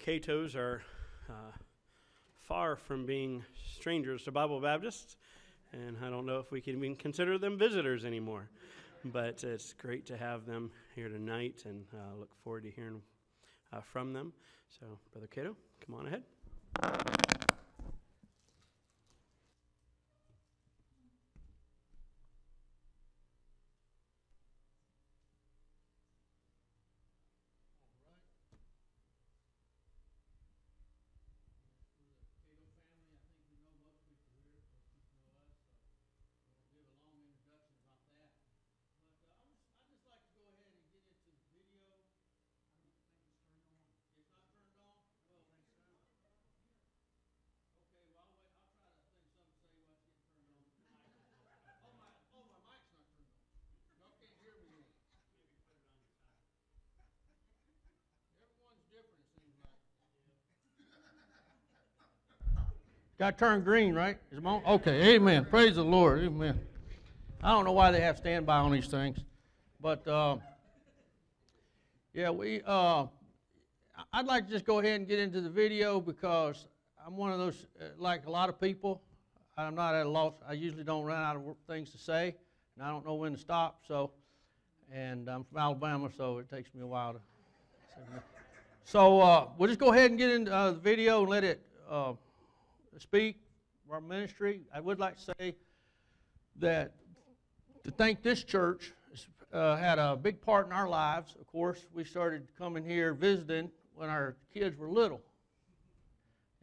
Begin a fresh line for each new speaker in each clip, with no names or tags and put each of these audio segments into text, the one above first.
Catos are uh, far from being strangers to Bible Baptists, and I don't know if we can even consider them visitors anymore. But it's great to have them here tonight, and uh, look forward to hearing uh, from them. So, Brother Cato, come on ahead.
Got to turn green, right? Is on? Okay, amen. Praise the Lord, amen. I don't know why they have standby on these things, but uh, yeah, we. Uh, I'd like to just go ahead and get into the video because I'm one of those, uh, like a lot of people. I'm not at a loss. I usually don't run out of things to say, and I don't know when to stop. So, and I'm from Alabama, so it takes me a while to. So uh, we'll just go ahead and get into uh, the video and let it uh, speak our ministry. I would like to say that to thank this church uh, had a big part in our lives. Of course, we started coming here visiting when our kids were little.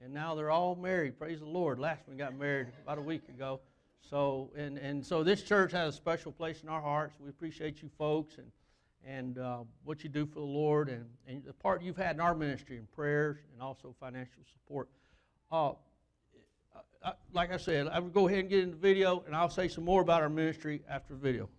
And now they're all married. Praise the Lord. Last one got married about a week ago. So and, and so this church has a special place in our hearts. We appreciate you folks and and uh, what you do for the Lord and, and the part you've had in our ministry in prayers and also financial support. Uh, Like I said, I will go ahead and get into the video, and I'll say some more about our ministry after the video.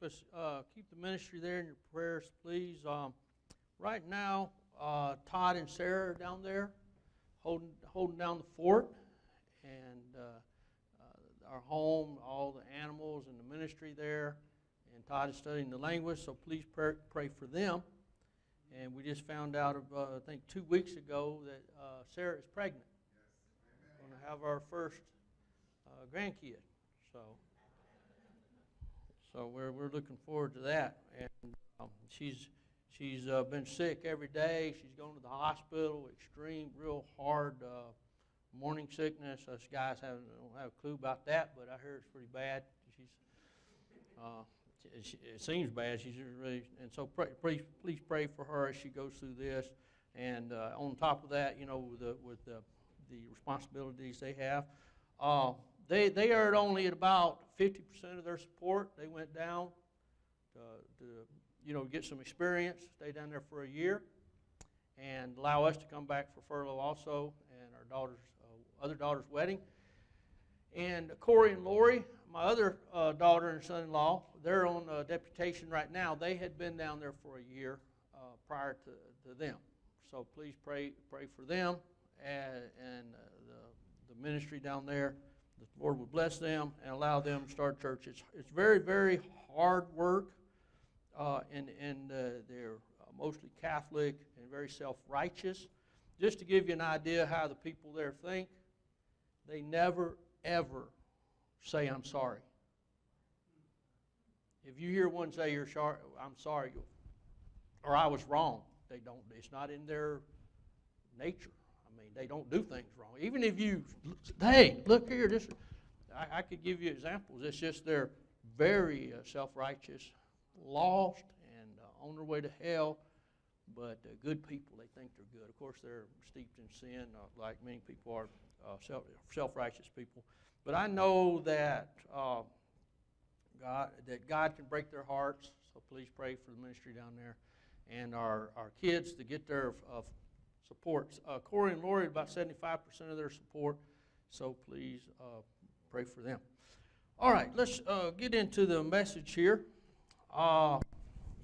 Keep us, uh, keep the ministry there in your prayers, please. Um, right now, uh, Todd and Sarah are down there holding, holding down the fort and uh, uh, our home, all the animals and the ministry there. And Todd is studying the language, so please pray, pray for them. And we just found out, uh, I think, two weeks ago that uh, Sarah is pregnant. we're Going to have our first uh, grandkid. So, so we're we're looking forward to that. And um, she's she's uh, been sick every day. She's going to the hospital. Extreme, real hard uh, morning sickness. Us guys haven't don't have a clue about that, but I hear it's pretty bad. She's uh, it, it seems bad. She's really, and so pray, please, please pray for her as she goes through this. And uh, on top of that, you know, with the, with the, the responsibilities they have, uh, they they are only at about 50% of their support. They went down to, to you know get some experience, stay down there for a year, and allow us to come back for furlough also, and our daughter's uh, other daughter's wedding. And Corey and Lori, my other uh, daughter and son-in-law, they're on uh, deputation right now. They had been down there for a year uh, prior to, to them. So please pray pray for them and, and uh, the, the ministry down there. The Lord would bless them and allow them to start church. It's, it's very, very hard work, uh, and, and uh, they're mostly Catholic and very self-righteous. Just to give you an idea how the people there think, they never, ever say, I'm sorry. If you hear one say, You're sorry, I'm sorry, or I was wrong, they don't. It's not in their nature. They don't do things wrong. Even if you, hey, look here, this, I, I could give you examples. It's just they're very uh, self-righteous, lost, and uh, on their way to hell, but uh, good people. They think they're good. Of course, they're steeped in sin, uh, like many people are uh, self, self-righteous people. But I know that uh, God that God can break their hearts. So please pray for the ministry down there, and our, our kids to get their uh, support. Uh, Corey and Lori about 75% of their support. So please uh, pray for them. All right, let's uh, get into the message here. Uh,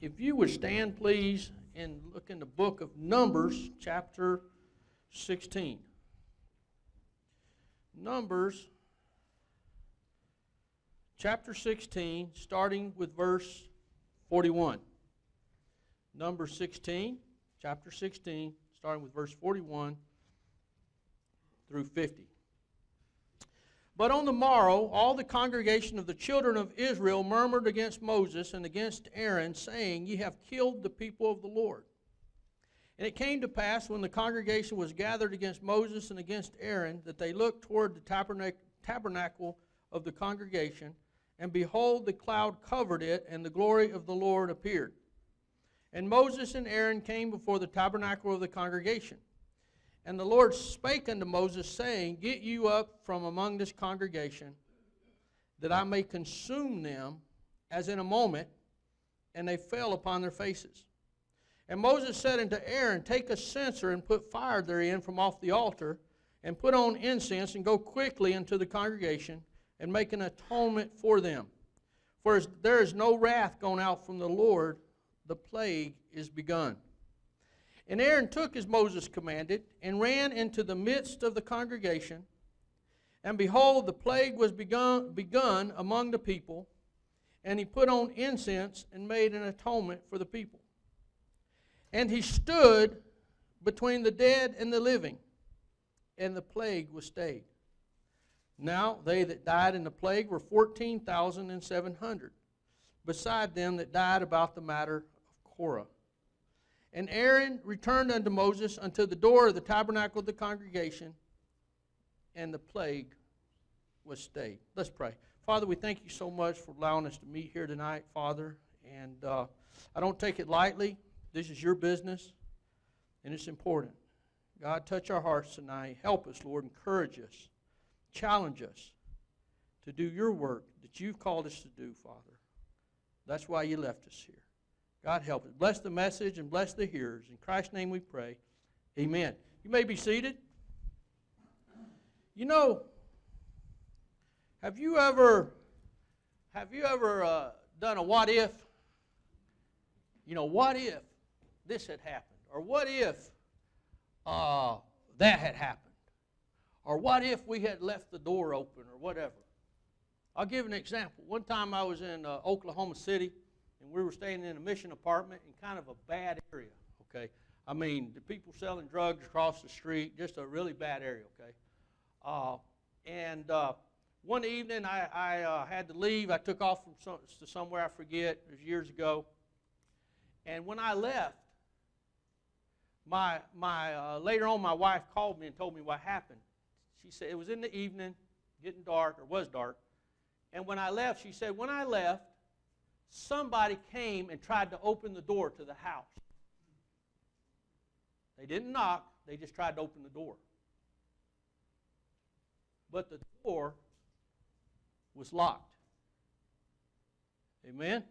if you would stand, please, and look in the book of Numbers, chapter 16. Numbers chapter 16, starting with verse 41. Number 16, chapter 16, starting with verse 41 through 50. But on the morrow, all the congregation of the children of Israel murmured against Moses and against Aaron, saying, Ye have killed the people of the Lord. And it came to pass when the congregation was gathered against Moses and against Aaron that they looked toward the tabernacle of the congregation and behold, the cloud covered it, and the glory of the Lord appeared. And Moses and Aaron came before the tabernacle of the congregation. And the Lord spake unto Moses, saying, Get you up from among this congregation, that I may consume them as in a moment. And they fell upon their faces. And Moses said unto Aaron, Take a censer and put fire therein from off the altar, and put on incense, and go quickly into the congregation and make an atonement for them. For there is no wrath gone out from the Lord, the plague is begun. And Aaron took as Moses commanded, and ran into the midst of the congregation. And behold, the plague was begun, begun among the people, and he put on incense and made an atonement for the people. And he stood between the dead and the living, and the plague was stayed. Now they that died in the plague were 14,700, beside them that died about the matter And Aaron returned unto Moses unto the door of the tabernacle of the congregation, and the plague was stayed. Let's pray. Father, we thank you so much for allowing us to meet here tonight, Father. And uh, I don't take it lightly. This is your business, and it's important. God, touch our hearts tonight. Help us, Lord. Encourage us challenge us to do your work that you've called us to do, Father. That's why you left us here. God help us. Bless the message and bless the hearers. In Christ's name we pray. Amen. You may be seated. You know, have you ever have you ever uh, done a what if. You know, what if this had happened? Or what if uh, that had happened? Or what if we had left the door open or whatever? I'll give an example. One time I was in uh, Oklahoma City and we were staying in a mission apartment in kind of a bad area, okay? I mean, the people selling drugs across the street, just a really bad area, okay? Uh, and uh, one evening I, I uh, had to leave. I took off from some, to somewhere I forget. It was years ago. And when I left, my, my, uh, later on my wife called me and told me what happened. She said it was in the evening, getting dark, or was dark. And when I left, she said, when I left, somebody came and tried to open the door to the house. They didn't knock, they just tried to open the door. But the door was locked. Amen?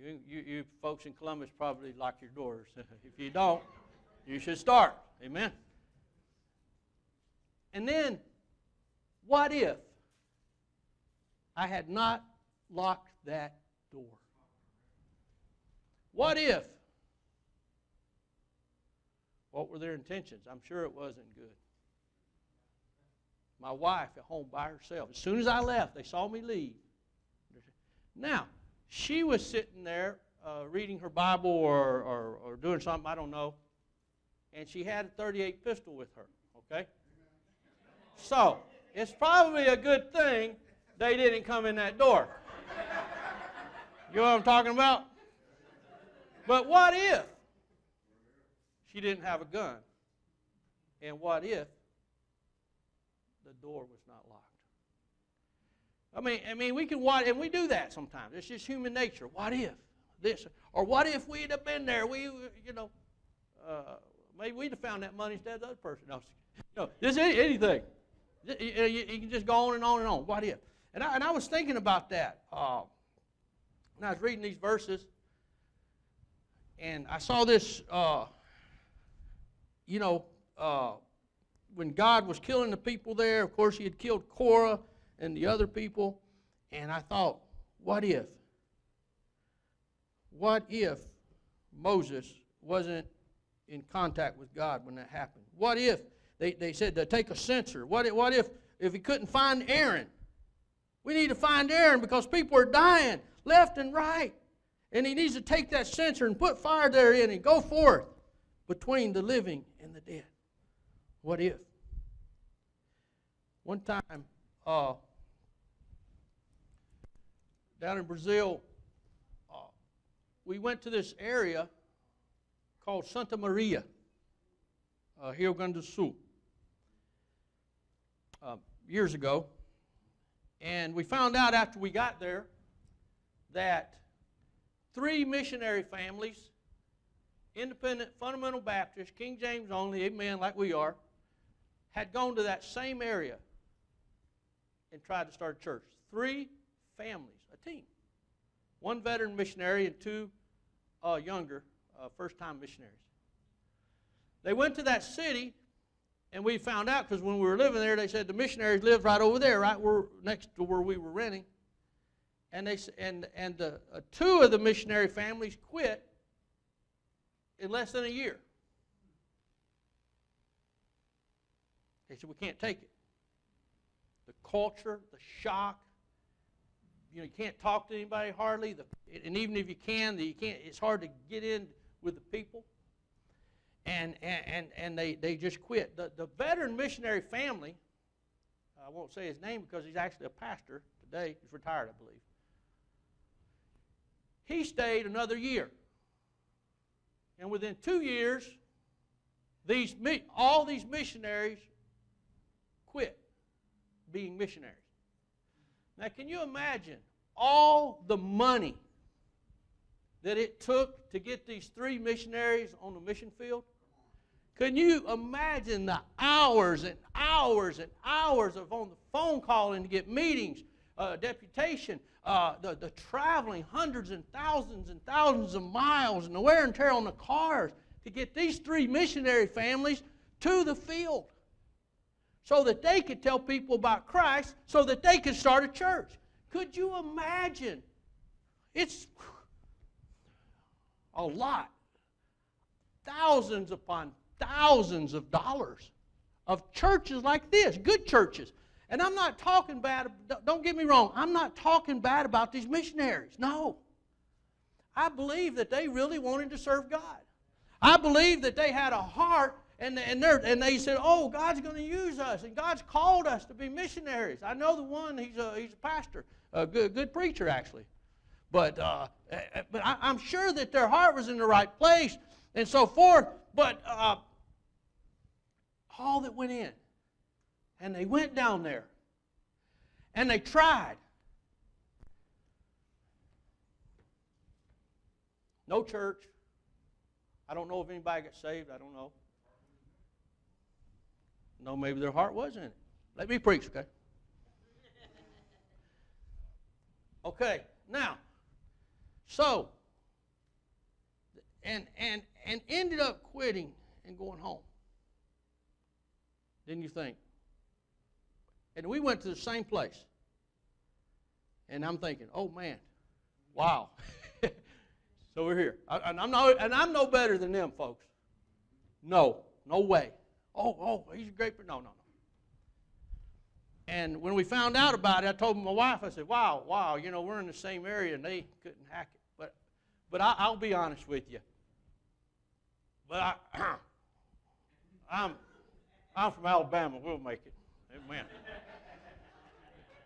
You, you, you folks in Columbus probably lock your doors. if you don't, you should start. Amen? And then, what if I had not locked that door? What if? What were their intentions? I'm sure it wasn't good. My wife at home by herself. As soon as I left, they saw me leave. Now, she was sitting there uh, reading her Bible or, or, or doing something, I don't know, and she had a 38 pistol with her, okay? So, it's probably a good thing they didn't come in that door. You know what I'm talking about? But what if she didn't have a gun? And what if the door was not locked? I mean, I mean, we can watch, and we do that sometimes. It's just human nature. What if this, or what if we'd have been there? We, you know, uh, maybe we'd have found that money instead of the other person. No, no just anything. You, you, can just go on and on and on. What if? And I, and I was thinking about that. Uh, when I was reading these verses, and I saw this, uh, you know, uh, when God was killing the people there, of course, he had killed Korah and the other people. And I thought, what if? What if Moses wasn't in contact with God when that happened? What if they, they said to take a censer? What if, what if if he couldn't find Aaron? We need to find Aaron because people are dying left and right. And he needs to take that censer and put fire therein and go forth between the living and the dead. What if? One time, uh, down in Brazil, uh, we went to this area called Santa Maria, uh, Rio Grande do Sul, uh, years ago. And we found out after we got there that three missionary families, independent, fundamental Baptist, King James only, amen, like we are, had gone to that same area and tried to start a church. Three families a team. One veteran missionary and two uh, younger uh, first time missionaries. They went to that city, and we found out because when we were living there, they said the missionaries lived right over there, right where, next to where we were renting. And, they, and, and the, uh, two of the missionary families quit in less than a year. They said, We can't take it. The culture, the shock, you know, you can't talk to anybody hardly. The, and even if you can, you can't, it's hard to get in with the people. And, and, and they, they just quit. The, the veteran missionary family, I won't say his name because he's actually a pastor today. He's retired, I believe. He stayed another year. And within two years, these, all these missionaries quit being missionaries. Now, can you imagine all the money that it took to get these three missionaries on the mission field? Can you imagine the hours and hours and hours of on the phone calling to get meetings, uh, deputation, uh, the, the traveling hundreds and thousands and thousands of miles and the wear and tear on the cars to get these three missionary families to the field? so that they could tell people about Christ, so that they could start a church. Could you imagine it's a lot. Thousands upon thousands of dollars of churches like this, good churches. And I'm not talking bad, don't get me wrong, I'm not talking bad about these missionaries. No. I believe that they really wanted to serve God. I believe that they had a heart and, and, and they said, Oh, God's going to use us, and God's called us to be missionaries. I know the one, he's a, he's a pastor, a good, good preacher, actually. But, uh, eh, eh, but I, am sure that their heart was in the right place and so forth. But uh, all that went in, and they went down there, and they tried. No church. I don't know if anybody got saved. I don't know. No, maybe their heart was in it. Let me preach, okay? Okay, now, so, and and and ended up quitting and going home. Didn't you think? And we went to the same place. And I'm thinking, oh man, wow. so we're here. I, and, I'm no, and I'm no better than them, folks. No, no way. Oh, oh, he's a great. No, no, no. And when we found out about it, I told my wife, I said, wow, wow, you know, we're in the same area and they couldn't hack it. But, but I, will be honest with you. But I, I'm, I'm from Alabama. We'll make it. Amen.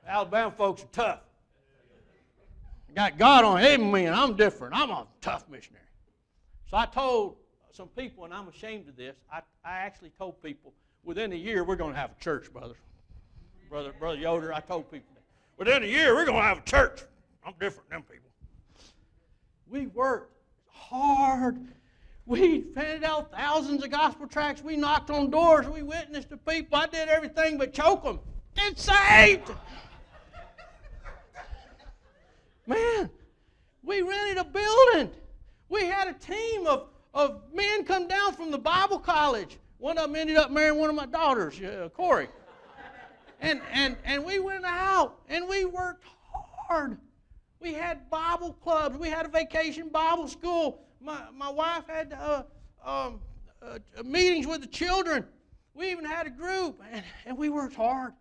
Alabama folks are tough. Got God on. Amen. I'm different. I'm a tough missionary. So I told some people, and I'm ashamed of this. I, I actually told people within a year we're going to have a church, brother. Brother, brother Yoder, I told people that. Within a year we're going to have a church. I'm different than them people. We worked hard. We handed out thousands of gospel tracts. We knocked on doors. We witnessed to people. I did everything but choke them. Get saved. Man, we rented a building. We had a team of of men come down from the Bible college. One of them ended up marrying one of my daughters, uh, Corey. And, and, and we went out and we worked hard. We had Bible clubs. We had a vacation Bible school. My, my wife had uh, um, uh, meetings with the children. We even had a group, and, and we worked hard.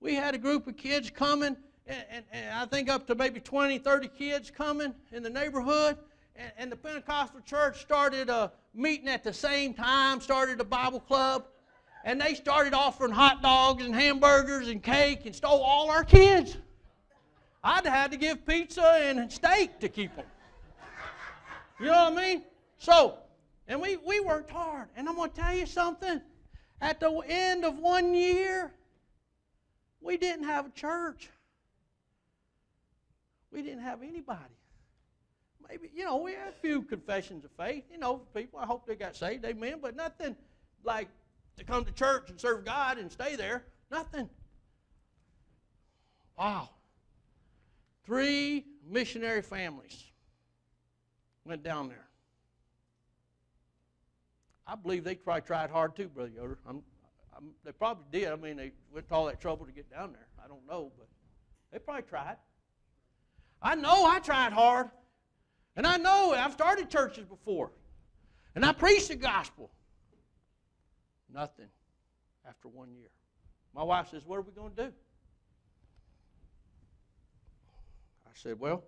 We had a group of kids coming, and, and, and I think up to maybe 20, 30 kids coming in the neighborhood and, and the Pentecostal church started a meeting at the same time, started a Bible club, and they started offering hot dogs and hamburgers and cake and stole all our kids. I'd had to give pizza and steak to keep them. You know what I mean? So, and we, we worked hard. And I'm going to tell you something. At the end of one year, we didn't have a church. We didn't have anybody maybe, you know, we had a few confessions of faith. You know, people, I hope they got saved, amen, but nothing like to come to church and serve God and stay there. Nothing. Wow. Three missionary families went down there. I believe they probably tried hard too, Brother Yoder. I'm, I'm, they probably did. I mean, they went to all that trouble to get down there. I don't know, but they probably tried. I know I tried hard. And I know I've started churches before. And I preached the gospel. Nothing after one year. My wife says, What are we going to do? I said, Well,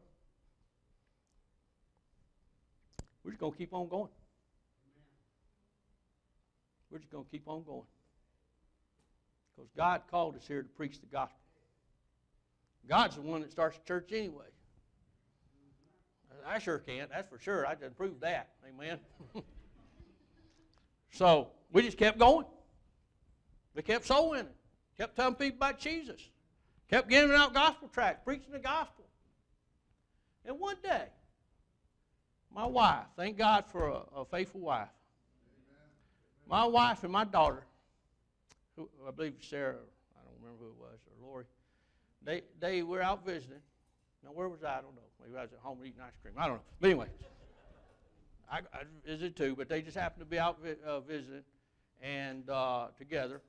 we're just going to keep on going. We're just going to keep on going. Because God called us here to preach the gospel. God's the one that starts the church anyway. I sure can't. That's for sure. I can prove that. Amen. so we just kept going. We kept soul winning. Kept telling people about Jesus. Kept giving out gospel tracts, preaching the gospel. And one day, my wife, thank God for a, a faithful wife. My wife and my daughter, who I believe Sarah, I don't remember who it was, or Lori, they, they were out visiting. Now, where was I? I don't know. Maybe I was at home eating ice cream. I don't know. But anyway, I, I visited too, but they just happened to be out vi- uh, visiting and uh, together.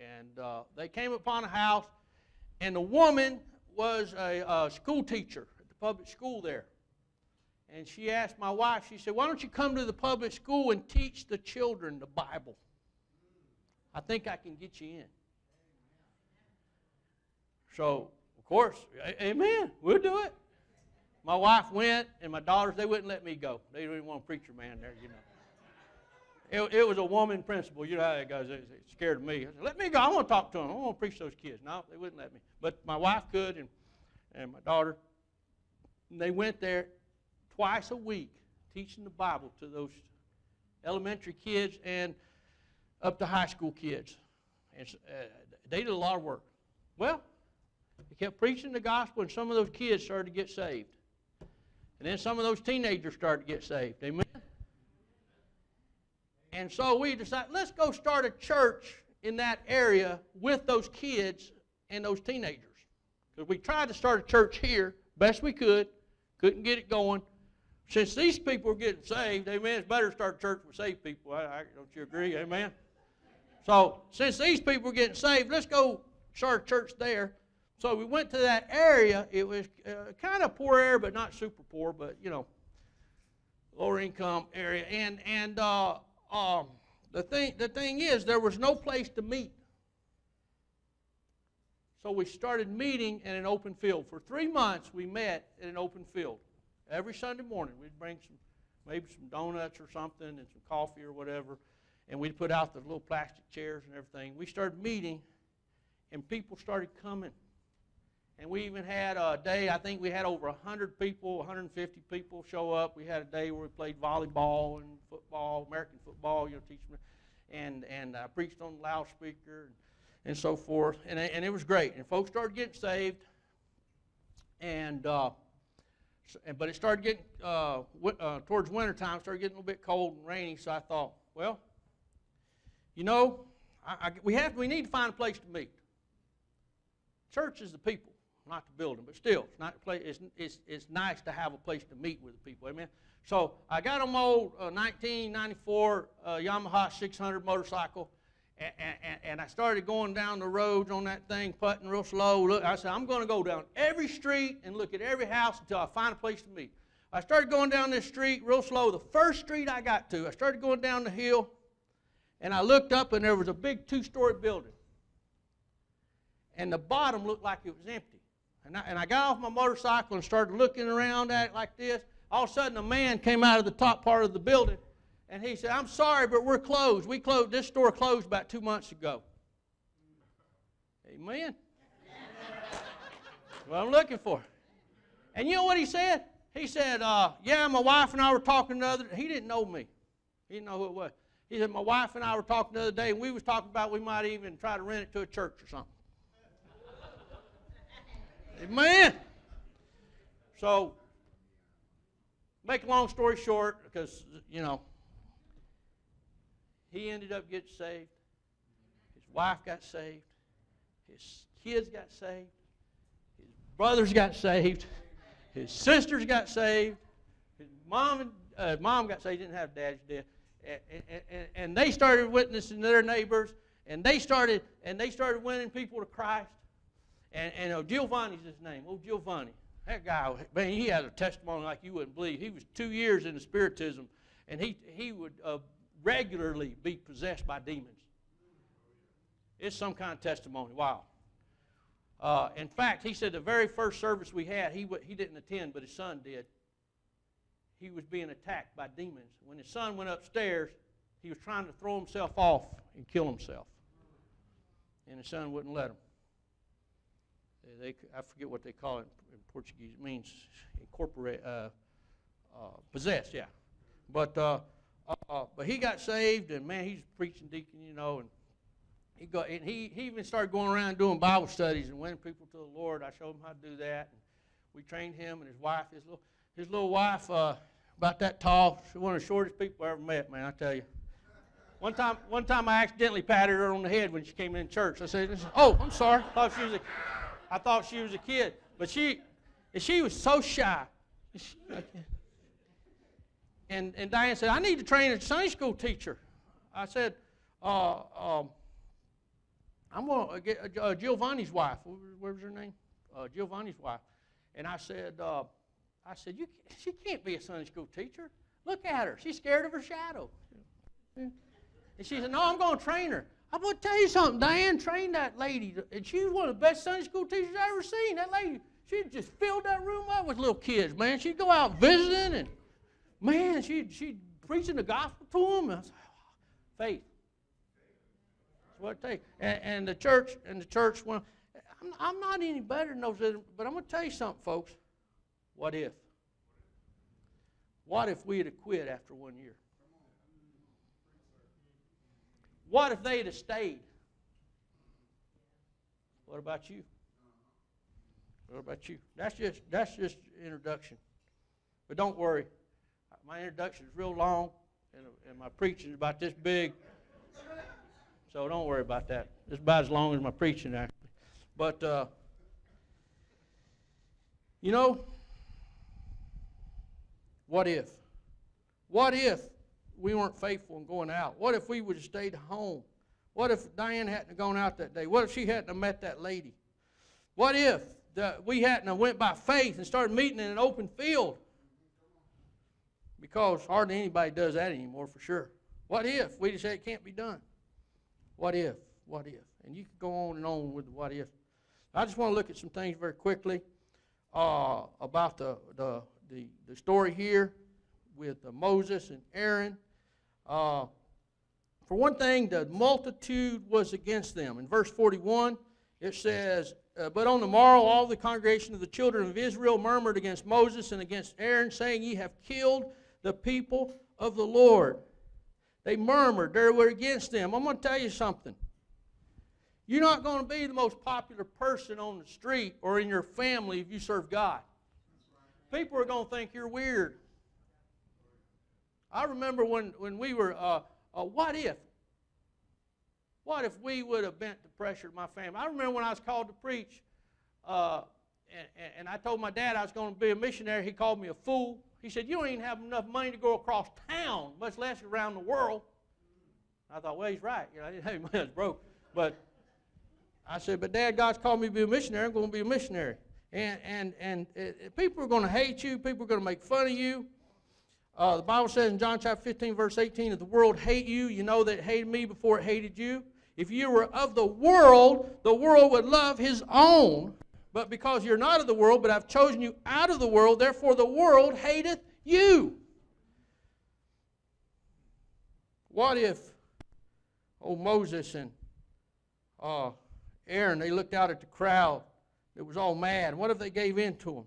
And uh, they came upon a house, and the woman was a, a school teacher at the public school there. And she asked my wife, she said, Why don't you come to the public school and teach the children the Bible? I think I can get you in. So, of course, amen, we'll do it. My wife went, and my daughters, they wouldn't let me go. They didn't want a preacher man there, you know. It, it was a woman principal. You know how it goes. It, it scared me. I said, let me go. I want to talk to them. I want to preach those kids. No, they wouldn't let me. But my wife could, and, and my daughter. And they went there twice a week teaching the Bible to those elementary kids and up to high school kids. And uh, they did a lot of work. Well, they kept preaching the gospel, and some of those kids started to get saved. And then some of those teenagers started to get saved. Amen? And so we decided, let's go start a church in that area with those kids and those teenagers. Because we tried to start a church here, best we could, couldn't get it going. Since these people are getting saved, amen, it's better to start a church with saved people. I, I, don't you agree? Amen? So, since these people are getting saved, let's go start a church there. So we went to that area. It was uh, kind of poor area, but not super poor, but you know, lower income area. And and uh, um, the thing the thing is, there was no place to meet. So we started meeting in an open field. For three months, we met in an open field. Every Sunday morning, we'd bring some, maybe some donuts or something and some coffee or whatever, and we'd put out the little plastic chairs and everything. We started meeting, and people started coming. And we even had a day, I think we had over 100 people, 150 people show up. We had a day where we played volleyball and football, American football, you know, teaching, and, and I preached on the loudspeaker and, and so forth. And, and it was great. And folks started getting saved. And, uh, but it started getting, uh, uh, towards wintertime, started getting a little bit cold and rainy. So I thought, well, you know, I, I, we, have, we need to find a place to meet. Church is the people not the building, but still, it's not place. It's, it's, it's nice to have a place to meet with the people. Amen. So I got on my old uh, 1994 uh, Yamaha 600 motorcycle, and, and, and, I started going down the roads on that thing, putting real slow. Look, I said I'm going to go down every street and look at every house until I find a place to meet. I started going down this street real slow. The first street I got to, I started going down the hill, and I looked up, and there was a big two-story building, and the bottom looked like it was empty. And I, and I got off my motorcycle and started looking around at it like this. All of a sudden, a man came out of the top part of the building, and he said, I'm sorry, but we're closed. We closed. This store closed about two months ago. Amen. what I'm looking for. And you know what he said? He said, uh, Yeah, my wife and I were talking the other He didn't know me. He didn't know who it was. He said, My wife and I were talking the other day, and we was talking about we might even try to rent it to a church or something. Amen. So, make a long story short, because, you know, he ended up getting saved. His wife got saved. His kids got saved. His brothers got saved. His sisters got saved. His mom and uh, mom got saved. Didn't have dad's dead. And, and, and they started witnessing to their neighbors, and they started and they started winning people to Christ. And, and oh, Giovanni's his name. Oh, Giovanni. That guy, man, he had a testimony like you wouldn't believe. He was two years into Spiritism, and he, he would uh, regularly be possessed by demons. It's some kind of testimony. Wow. Uh, in fact, he said the very first service we had, he, he didn't attend, but his son did. He was being attacked by demons. When his son went upstairs, he was trying to throw himself off and kill himself. And his son wouldn't let him they, I forget what they call it in Portuguese. It means incorporate, uh, uh, possess, yeah. But uh, but he got saved, and man, he's preaching deacon, you know, and he got and he, he even started going around doing Bible studies and winning people to the Lord. I showed him how to do that. And we trained him and his wife. His little his little wife, uh, about that tall, she one of the shortest people I ever met, man. I tell you. One time, one time I accidentally patted her on the head when she came in church. I said, "Oh, I'm sorry. I thought she was a, I thought she was a kid, but she, she was so shy. And, and Diane said, I need to train a Sunday school teacher. I said, uh, um, I'm going to get uh, Giovanni's wife. What was her name? Uh, Giovanni's wife. And I said, uh, I said, you, she can't be a Sunday school teacher. Look at her. She's scared of her shadow. And she said, no, I'm going to train her. I'm going to tell you something. Diane trained that lady, and she was one of the best Sunday school teachers I ever seen. That lady, she just filled that room up with little kids, man. She'd go out visiting, and man, she she preaching the gospel to. And I was like, oh, faith. That's what it takes. And, and the church, and the church, well, I'm, I'm not any better than those, but I'm going to tell you something, folks. What if? What if we had quit after one year? What if they'd have stayed? What about you? What about you? That's just that's just introduction. But don't worry, my introduction is real long, and, and my preaching is about this big. So don't worry about that. It's about as long as my preaching actually. But uh, you know, what if? What if we weren't faithful in going out? What if we would have stayed home? What if Diane hadn't gone out that day? What if she hadn't met that lady? What if the, we hadn't went by faith and started meeting in an open field? Because hardly anybody does that anymore for sure. What if we just say it can't be done? What if? What if? And you could go on and on with the what if. I just want to look at some things very quickly uh, about the, the, the, the story here with uh, Moses and Aaron. Uh, for one thing, the multitude was against them. In verse 41, it says, uh, But on the morrow, all the congregation of the children of Israel murmured against Moses and against Aaron, saying, Ye have killed the people of the Lord. They murmured, they were against them. I'm going to tell you something. You're not going to be the most popular person on the street or in your family if you serve God. People are going to think you're weird. I remember when, when we were, uh, uh, what if? What if we would have bent the pressure of my family? I remember when I was called to preach, uh, and, and I told my dad I was going to be a missionary. He called me a fool. He said, You don't even have enough money to go across town, much less around the world. I thought, Well, he's right. You know, I didn't have money, I was broke. But I said, But Dad, God's called me to be a missionary. I'm going to be a missionary. And, and, and uh, people are going to hate you, people are going to make fun of you. Uh, the Bible says in John chapter 15, verse 18, if the world hate you, you know that it hated me before it hated you. If you were of the world, the world would love his own. But because you're not of the world, but I've chosen you out of the world, therefore the world hateth you. What if old Moses and uh, Aaron, they looked out at the crowd that was all mad. What if they gave in to them?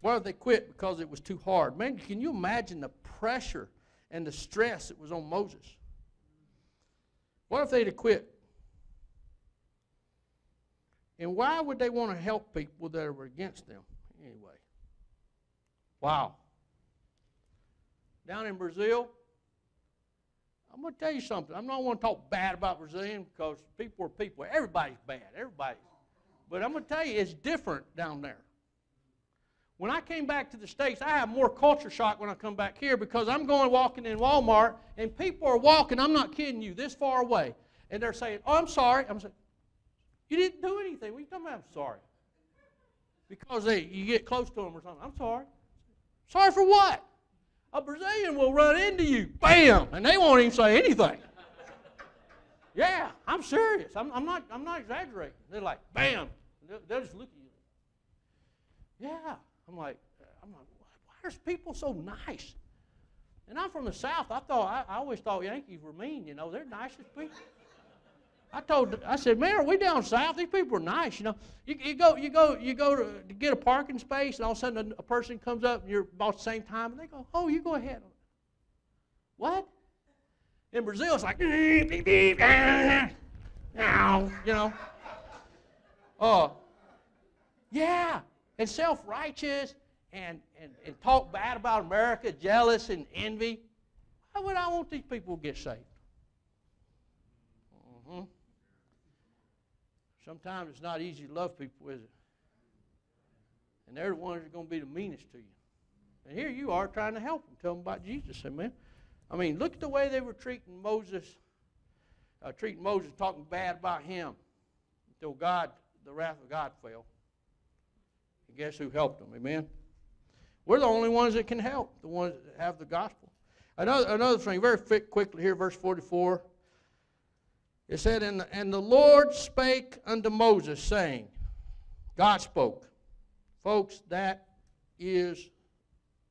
What if they quit because it was too hard? Man, can you imagine the pressure and the stress that was on Moses? What if they'd have quit? And why would they want to help people that were against them anyway? Wow. Down in Brazil, I'm going to tell you something. I'm not going to talk bad about Brazilian because people are people. Everybody's bad. Everybody. But I'm going to tell you, it's different down there. When I came back to the States, I have more culture shock when I come back here because I'm going walking in Walmart and people are walking, I'm not kidding you, this far away. And they're saying, Oh, I'm sorry. I'm saying, You didn't do anything. What are you talking about? I'm sorry. Because they, you get close to them or something. I'm sorry. Sorry for what? A Brazilian will run into you, bam, and they won't even say anything. yeah, I'm serious. I'm, I'm, not, I'm not exaggerating. They're like, bam. They'll, they'll just look at you. Yeah. I'm like, I'm like, why are people so nice? And I'm from the South. I thought I, I always thought Yankees were mean. You know, they're nicest people. I told, I said, man, are we down south? These people are nice. You know, you, you go, you go, you go to, get a parking space, and all of a sudden a, a person comes up and you're about the same time, and they go, oh, you go ahead. What? In Brazil, it's like, beep, beep, beep, you know. Oh, uh, yeah and self righteous and, and, and talk bad about America, jealous and envy. Why would I want these people to get saved? Mm-hmm. Sometimes it's not easy to love people, is it? And they're the ones that are going to be the meanest to you. And here you are trying to help them, tell them about Jesus. Amen. I mean, look at the way they were treating Moses, uh, treating Moses, talking bad about him until God, the wrath of God fell. And guess who helped them? Amen. We're the only ones that can help, the ones that have the gospel. Another, another thing, very quickly here, verse 44. It said, and the, and the Lord spake unto Moses, saying, God spoke. Folks, that is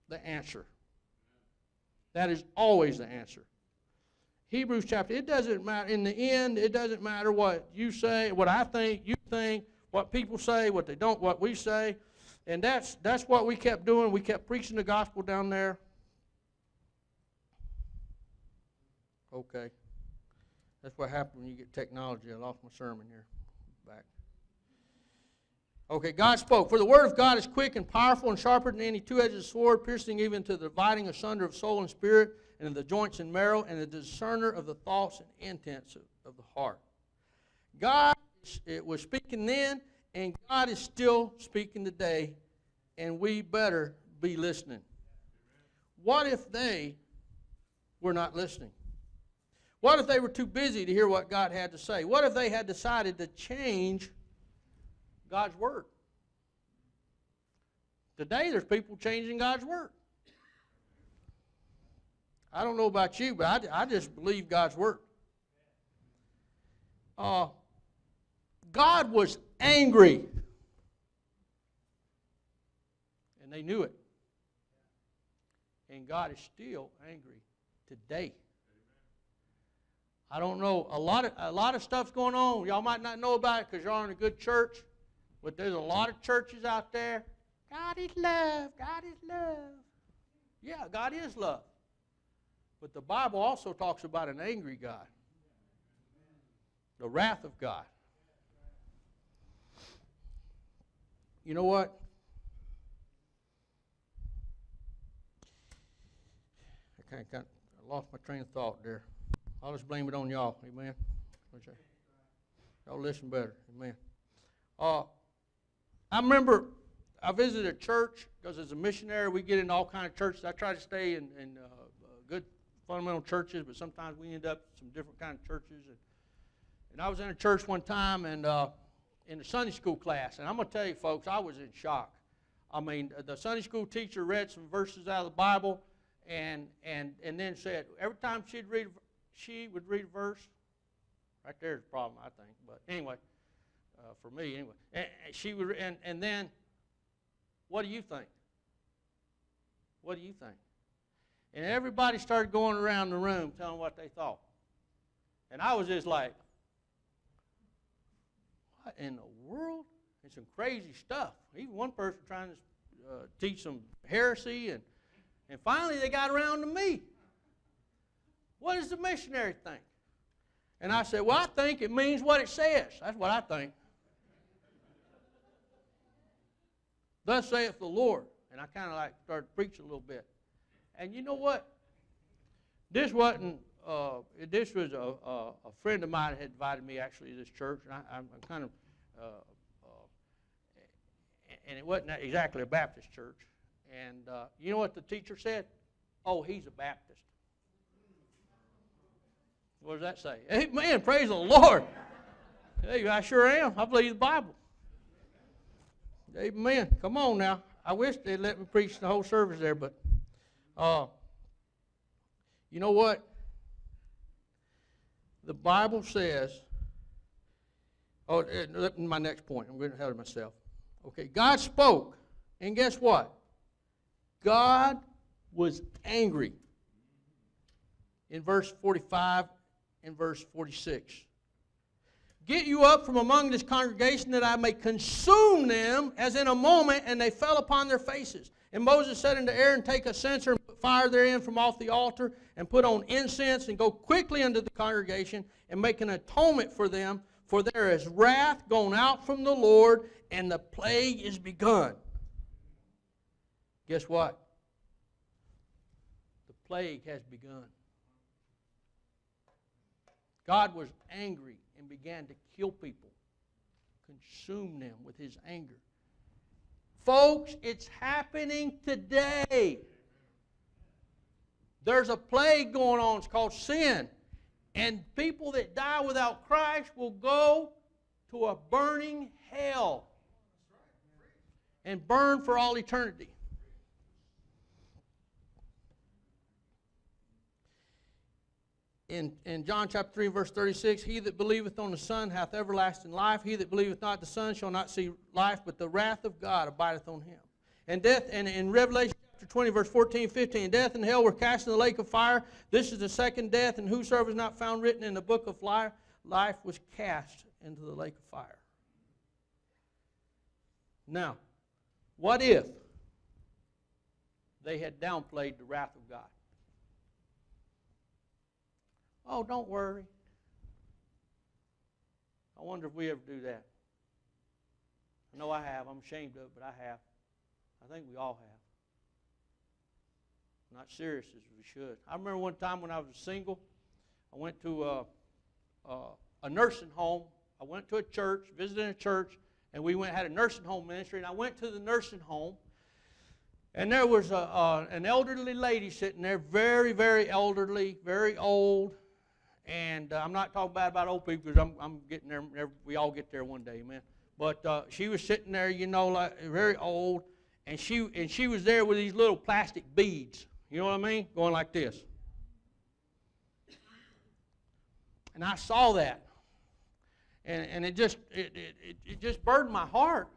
the answer. That is always the answer. Hebrews chapter, it doesn't matter. In the end, it doesn't matter what you say, what I think, you think, what people say, what they don't, what we say. And that's, that's what we kept doing. We kept preaching the gospel down there. Okay. That's what happens when you get technology. I lost my sermon here. Back. Okay, God spoke. For the word of God is quick and powerful and sharper than any two edged sword, piercing even to the dividing asunder of soul and spirit, and of the joints and marrow, and the discerner of the thoughts and intents of, of the heart. God it was speaking then, and God is still speaking today, and we better be listening. What if they were not listening? What if they were too busy to hear what God had to say? What if they had decided to change God's Word? Today, there's people changing God's Word. I don't know about you, but I, I just believe God's Word. Uh, God was angry. And they knew it. And God is still angry today. I don't know. A lot of a lot of stuff's going on. Y'all might not know about it because you're in a good church, but there's a lot of churches out there. God is love. God is love. Yeah, God is love. But the Bible also talks about an angry God, the wrath of God. You know what? I kind of I lost my train of thought there. I'll just blame it on y'all. Amen. Y'all listen better. Amen. Uh, I remember I visited a church because as a missionary we get in all kind of churches. I try to stay in, in uh, good fundamental churches, but sometimes we end up some different kind of churches. And, and I was in a church one time and. Uh, in the Sunday school class, and I'm going to tell you, folks, I was in shock. I mean, the Sunday school teacher read some verses out of the Bible, and and and then said every time she'd read, she would read a verse. Right there's a problem, I think. But anyway, uh, for me anyway, and, and she would, and and then, what do you think? What do you think? And everybody started going around the room telling what they thought, and I was just like, what in the world? And some crazy stuff. Even one person trying to uh, teach some heresy, and, and finally they got around to me. What does the missionary think? And I said, Well, I think it means what it says. That's what I think. Thus saith the Lord. And I kind of like started preaching a little bit. And you know what? This wasn't uh, this was a, a, a, friend of mine had invited me actually to this church, and I, am kind of, uh, uh, and it wasn't exactly a Baptist church. And uh, you know what the teacher said? Oh, he's a Baptist. What does that say? Amen. Praise the Lord. Hey, I sure am. I believe the Bible. Amen. Come on now. I wish they'd let me preach the whole service there, but uh, you know what? the Bible says, oh, uh, my next point, I'm getting ahead of myself. Okay, God spoke, and guess what? God was angry. In verse 45 and verse 46. Get you up from among this congregation that I may consume them as in a moment, and they fell upon their faces. And Moses said unto Aaron, Take a censer and put fire therein from off the altar, and put on incense, and go quickly unto the congregation, and make an atonement for them, for there is wrath gone out from the Lord, and the plague is begun. Guess what? The plague has begun. God was angry and began to kill people, consume them with his anger. Folks, it's happening today. There's a plague going on. It's called sin. And people that die without Christ will go to a burning hell and burn for all eternity. In, in John chapter 3, verse 36, he that believeth on the Son hath everlasting life. He that believeth not the Son shall not see life, but the wrath of God abideth on him. And death, and in Revelation chapter 20, verse 14, 15, death and hell were cast in the lake of fire. This is the second death, and whosoever is not found written in the book of life, life was cast into the lake of fire. Now, what if they had downplayed the wrath of God? Oh, don't worry. I wonder if we ever do that. I know I have. I'm ashamed of it, but I have. I think we all have. Not serious as we should. I remember one time when I was single, I went to a, a, a nursing home. I went to a church, visited a church, and we went had a nursing home ministry. And I went to the nursing home, and there was a, a, an elderly lady sitting there, very, very elderly, very old. And uh, I'm not talking bad about old people because I'm, I'm getting there. We all get there one day, man. But uh, she was sitting there, you know, like very old, and she and she was there with these little plastic beads. You know what I mean? Going like this. And I saw that, and, and it just it, it, it just burdened my heart.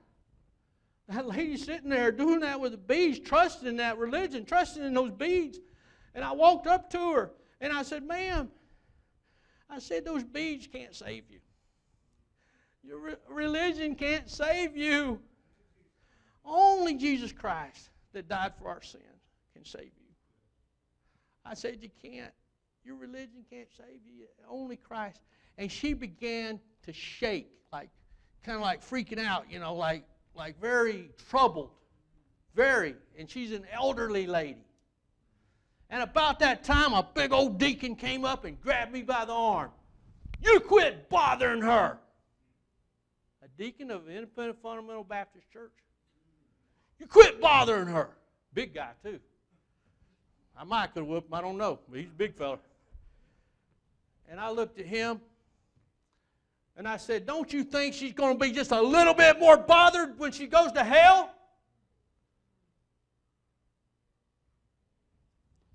That lady sitting there doing that with the beads, trusting in that religion, trusting in those beads. And I walked up to her and I said, Ma'am, I said, those beads can't save you. Your re- religion can't save you. Only Jesus Christ that died for our sins can save you. I said, You can't. Your religion can't save you. Only Christ. And she began to shake, like kind of like freaking out, you know, like like very troubled. Very. And she's an elderly lady. And about that time, a big old deacon came up and grabbed me by the arm. You quit bothering her. A deacon of an Independent Fundamental Baptist Church. You quit bothering her. Big guy, too. I might could have whooped him, I don't know. He's a big fella. And I looked at him and I said, Don't you think she's going to be just a little bit more bothered when she goes to hell?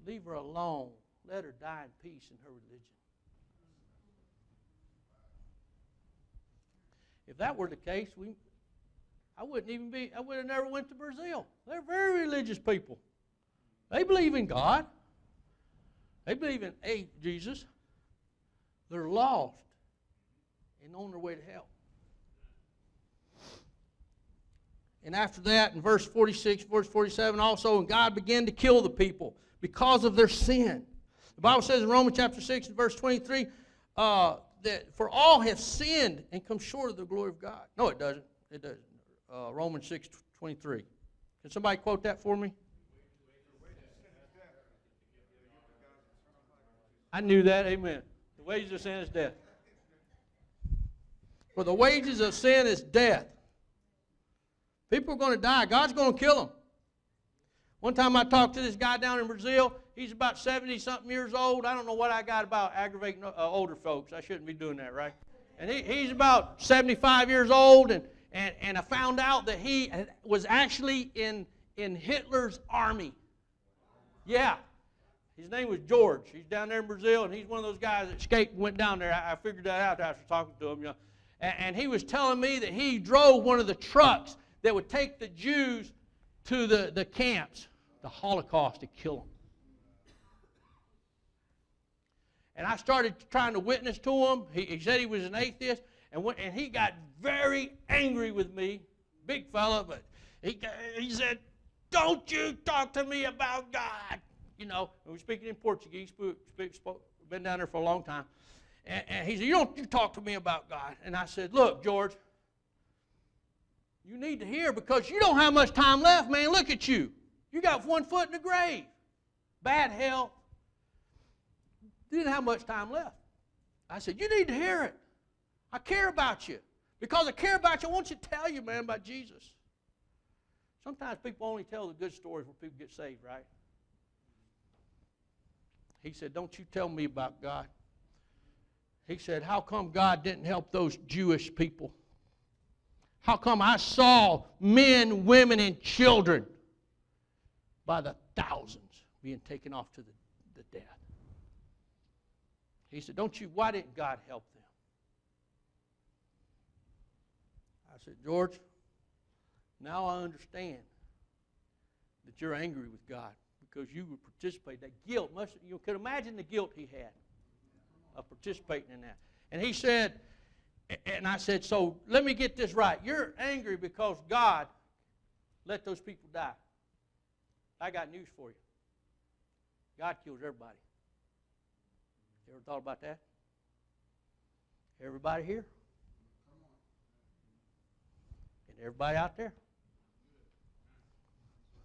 Leave her alone. Let her die in peace in her religion. If that were the case, we, I wouldn't even be, I would have never went to Brazil. They're very religious people. They believe in God. They believe in a Jesus. They're lost and on their way to hell. And after that, in verse 46, verse 47 also, and God began to kill the people because of their sin. The Bible says in Romans chapter 6 and verse 23 uh, that for all have sinned and come short of the glory of God. No, it doesn't. It doesn't. Uh, Romans 6 23. Can somebody quote that for me? I knew that. Amen. The wages of sin is death. For the wages of sin is death. People are going to die. God's going to kill them. One time I talked to this guy down in Brazil. He's about 70 something years old. I don't know what I got about aggravating uh, older folks. I shouldn't be doing that, right? And he, he's about 75 years old, and, and, and I found out that he was actually in, in Hitler's army. Yeah. His name was George. He's down there in Brazil, and he's one of those guys that escaped and went down there. I, I figured that out after talking to him. You know. and, and he was telling me that he drove one of the trucks that would take the Jews to the, the camps the Holocaust to kill them. And I started trying to witness to him. He, he said he was an atheist, and, and he got very angry with me. Big fella, but he, he said, Don't you talk to me about God. You know, we were speaking in Portuguese, spoke, spoke, been down there for a long time. And, and he said, You don't you talk to me about God. And I said, Look, George, you need to hear because you don't have much time left, man. Look at you. You got one foot in the grave. Bad health. Didn't have much time left. I said, You need to hear it. I care about you. Because I care about you, I want you to tell you, man, about Jesus. Sometimes people only tell the good stories where people get saved, right? He said, Don't you tell me about God. He said, How come God didn't help those Jewish people? How come I saw men, women, and children by the thousands being taken off to the, the death. He said, Don't you, why didn't God help them? I said, George, now I understand that you're angry with God because you would participate. That guilt must you could imagine the guilt he had of participating in that. And he said, and I said, so let me get this right. You're angry because God let those people die. I got news for you. God kills everybody. You ever thought about that? Everybody here? And everybody out there?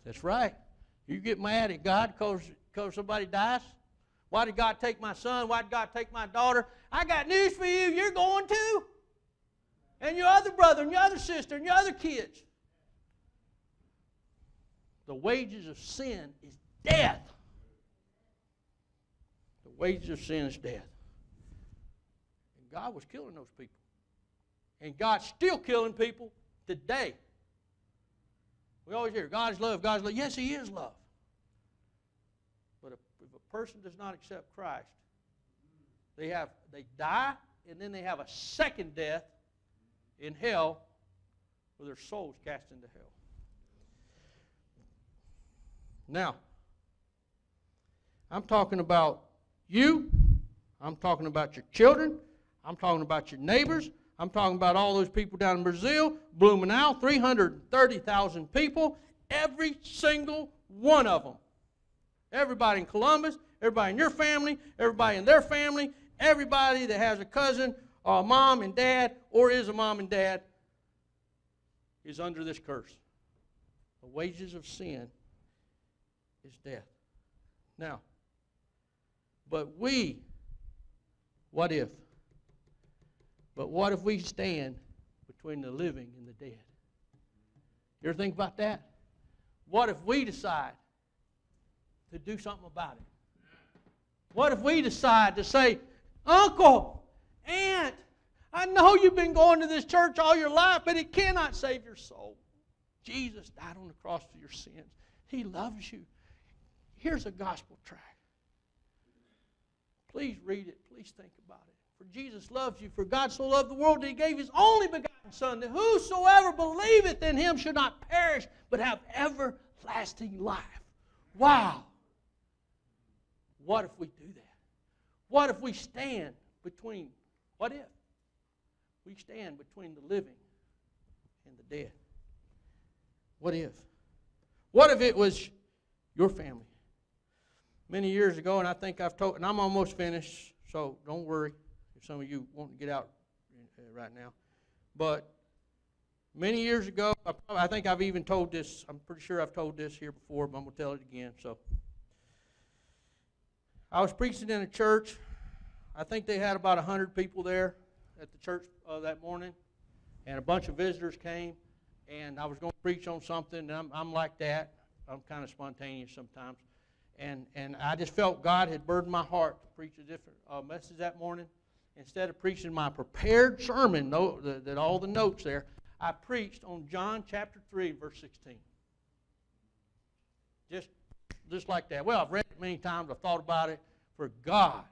That's right. You get mad at God because somebody dies? Why did God take my son? Why did God take my daughter? I got news for you. You're going to. And your other brother and your other sister and your other kids. The wages of sin is death. The wages of sin is death. And God was killing those people. And God's still killing people today. We always hear God's love, God's love. Yes, He is love. But if, a person does not accept Christ, they have they die and then they have a second death in hell where their souls cast into hell. Now, I'm talking about you. I'm talking about your children. I'm talking about your neighbors. I'm talking about all those people down in Brazil, Blumenau, 330,000 people, every single one of them. Everybody in Columbus, everybody in your family, everybody in their family, everybody that has a cousin or a mom and dad or is a mom and dad is under this curse. The wages of sin is death. Now, but we, what if? But what if we stand between the living and the dead? You ever think about that? What if we decide to do something about it? What if we decide to say, Uncle, Aunt, I know you've been going to this church all your life, but it cannot save your soul. Jesus died on the cross for your sins. He loves you. Here's a gospel tract. Please read it. Please think about it. For Jesus loves you. For God so loved the world that he gave his only begotten Son, that whosoever believeth in him should not perish, but have everlasting life. Wow. What if we do that? What if we stand between, what if? We stand between the living and the dead. What if? What if it was your family? Many years ago, and I think I've told, and I'm almost finished, so don't worry if some of you want to get out uh, right now. But many years ago, I, I think I've even told this, I'm pretty sure I've told this here before, but I'm going to tell it again. So I was preaching in a church. I think they had about 100 people there at the church uh, that morning, and a bunch of visitors came, and I was going to preach on something, and I'm, I'm like that. I'm kind of spontaneous sometimes. And, and I just felt God had burdened my heart to preach a different uh, message that morning. Instead of preaching my prepared sermon, no, that all the notes there, I preached on John chapter 3, verse 16. Just, just like that. Well, I've read it many times. I've thought about it. For God.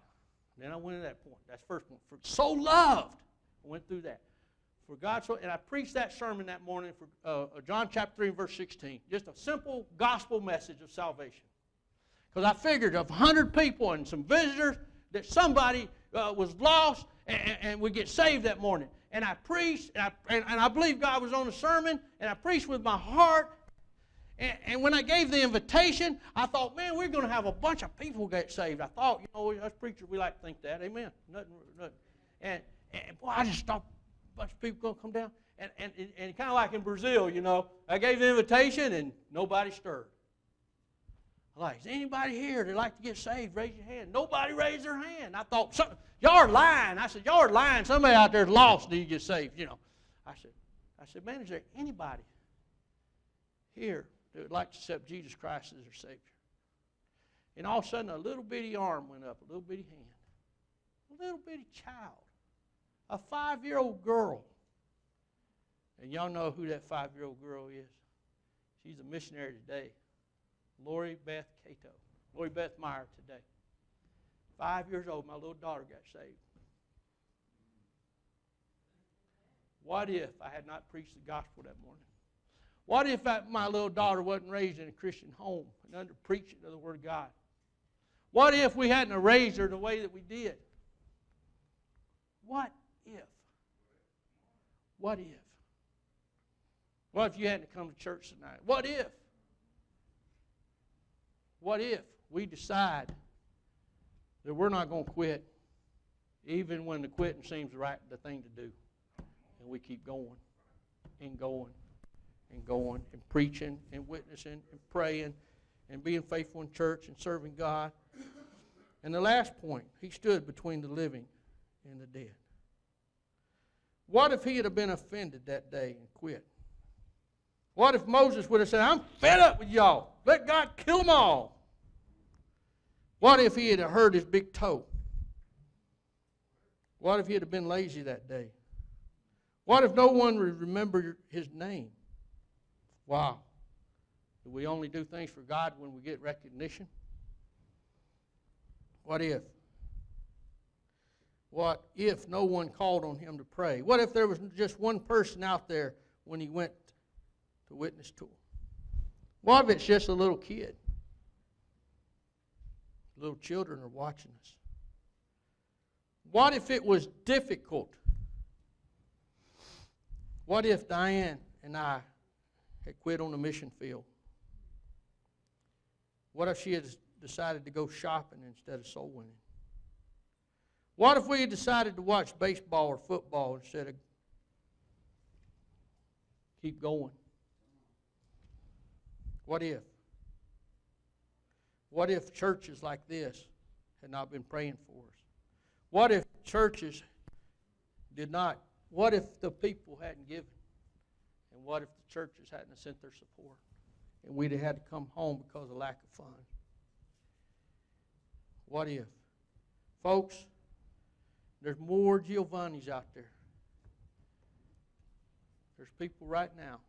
Then I went to that point. That's first point. For so loved. I went through that. For God so, and I preached that sermon that morning for uh, John chapter 3, verse 16. Just a simple gospel message of salvation. Because I figured of 100 people and some visitors that somebody uh, was lost and, and would get saved that morning. And I preached, and I, and, and I believe God was on the sermon, and I preached with my heart, and, and, when I gave the invitation, I thought, man, we're going to have a bunch of people get saved. I thought, you know, us preachers, we like to think that. Amen. Nothing, nothing. And, and boy, I just thought a bunch of people going to come down. And, and, and kind of like in Brazil, you know, I gave the invitation and nobody stirred. Like, is anybody here that like to get saved? Raise your hand. Nobody raised their hand. I thought, y'all are lying. I said, y'all are lying. Somebody out there is lost. Do you get saved? You know. I said, I said, man, is there anybody here that would like to accept Jesus Christ as their Savior. And all of a sudden, a little bitty arm went up, a little bitty hand. A little bitty child. A five year old girl. And y'all know who that five year old girl is. She's a missionary today. Lori Beth Cato. Lori Beth Meyer today. Five years old, my little daughter got saved. What if I had not preached the gospel that morning? What if I, my little daughter wasn't raised in a Christian home and under preaching of the Word of God? What if we hadn't raised her the way that we did? What if? What if? What if you hadn't come to church tonight? What if? What if we decide that we're not going to quit, even when the quitting seems right the thing to do, and we keep going and going and going and preaching and witnessing and praying and being faithful in church and serving God. And the last point, he stood between the living and the dead. What if he had been offended that day and quit? What if Moses would have said, I'm fed up with y'all. Let God kill them all. What if he had hurt his big toe? What if he had been lazy that day? What if no one would remember his name? Wow. Do we only do things for God when we get recognition? What if? What if no one called on him to pray? What if there was just one person out there when he went to witness to him? What if it's just a little kid? Little children are watching us. What if it was difficult? What if Diane and I had quit on the mission field? What if she had decided to go shopping instead of soul winning? What if we had decided to watch baseball or football instead of keep going? What if? What if churches like this had not been praying for us? What if churches did not? What if the people hadn't given? And what if the churches hadn't sent their support? And we'd have had to come home because of lack of funds? What if? Folks, there's more Giovanni's out there. There's people right now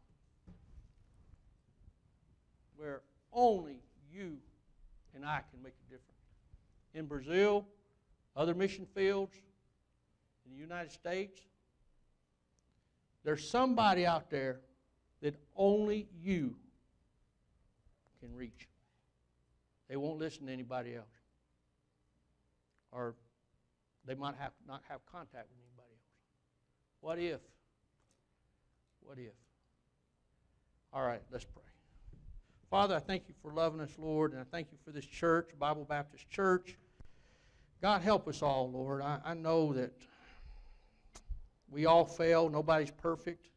where only you and I can make a difference. In Brazil, other mission fields, in the United States, there's somebody out there that only you can reach. They won't listen to anybody else. Or they might have not have contact with anybody else. What if? What if? All right, let's pray. Father, I thank you for loving us, Lord, and I thank you for this church, Bible Baptist Church. God, help us all, Lord. I, I know that we all fail. Nobody's perfect.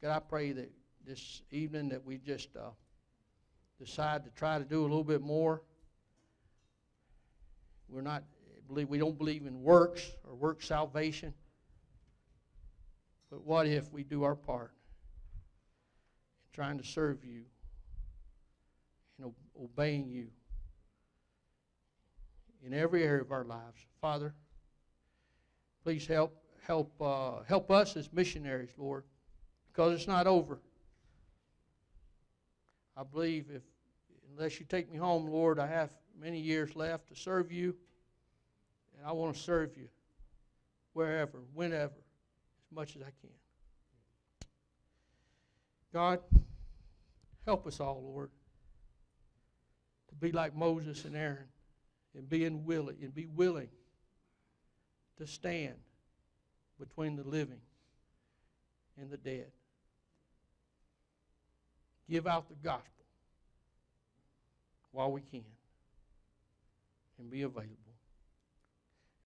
God, I pray that this evening that we just uh, decide to try to do a little bit more. We're not believe we don't believe in works or work salvation. But what if we do our part in trying to serve you and obeying you in every area of our lives? Father, please help help uh, help us as missionaries, Lord, because it's not over. I believe if unless you take me home, Lord, I have many years left to serve you. And I want to serve you wherever, whenever, as much as I can. God, help us all, Lord, to be like Moses and Aaron and being willing and be willing to stand between the living and the dead. Give out the gospel while we can and be available.